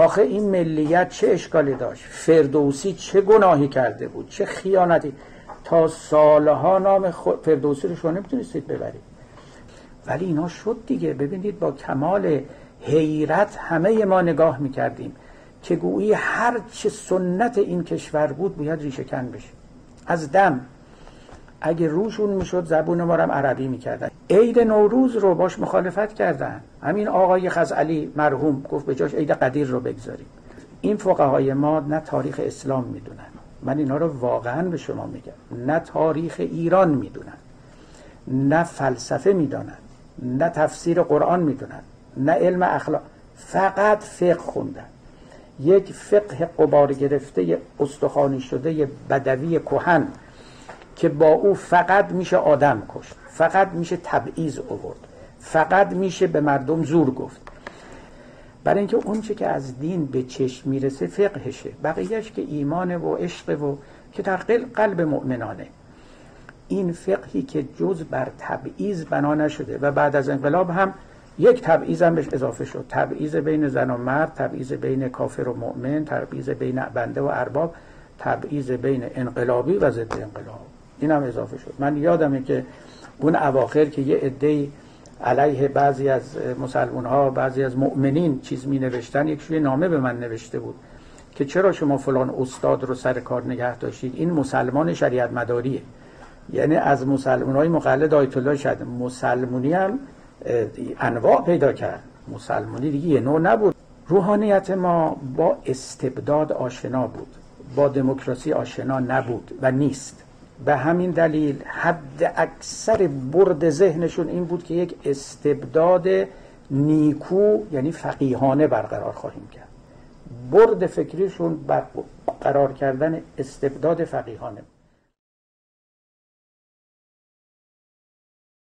آخه این ملیت چه اشکالی داشت؟ فردوسی چه گناهی کرده بود؟ چه خیانتی؟ تا سالها نام فردوسی رو شما نمی‌تونستید ببرید. ولی اینا شد دیگه. ببینید با کمال حیرت همه ما نگاه می‌کردیم که گویی هر چه سنت این کشور بود باید ریشه کن بشه. از دم. اگه روشون می‌شد زبون ما هم عربی می‌کردن. عید نوروز رو باش مخالفت کردن. همین آقای خزعلی مرحوم گفت به جاش عید قدیر رو بگذاریم. این فقهای ما نه تاریخ اسلام می‌دونن من اینا رو واقعا به شما میگم. نه تاریخ ایران می‌دونن نه فلسفه می‌دونن نه تفسیر قرآن می‌دونن نه علم اخلاق فقط فقه خوندن. یک فقه قبار گرفته استخوانی شده بدوی کهن که با او فقط میشه آدم کشت فقط میشه تبعیض آورد فقط میشه به مردم زور گفت. برای اینکه اون که از دین به چشم می‌رسه فقهشه. بقیهش که ایمان و عشق و که در قلب مؤمنانه. این فقهی که جز بر تبعیض بنا نشده و بعد از انقلاب هم یک تبعیض هم بهش اضافه شد. تبعیض بین زن و مرد تبعیض بین کافر و مؤمن تبعیض بین بنده و ارباب تبعیض بین انقلابی و ضد انقلاب. این هم اضافه شد. من یادمه که اون اواخر که یه عده علیه بعضی از مسلمون ها بعضی از مؤمنین چیز می نوشتن یک شوی نامه به من نوشته بود که چرا شما فلان استاد رو سر کار نگه داشتید؟ این مسلمان شریعت مداریه. یعنی از مسلمان های مقلد آیت الله شد. مسلمونی هم انواع پیدا کرد. مسلمانی دیگه یه نوع نبود. روحانیت ما با استبداد آشنا بود. با دموکراسی آشنا نبود و نیست. به همین دلیل حد اکثر برد ذهنشون این بود که یک استبداد نیکو یعنی فقیهانه برقرار خواهیم کرد. برد فکریشون بر قرار کردن استبداد فقیهانه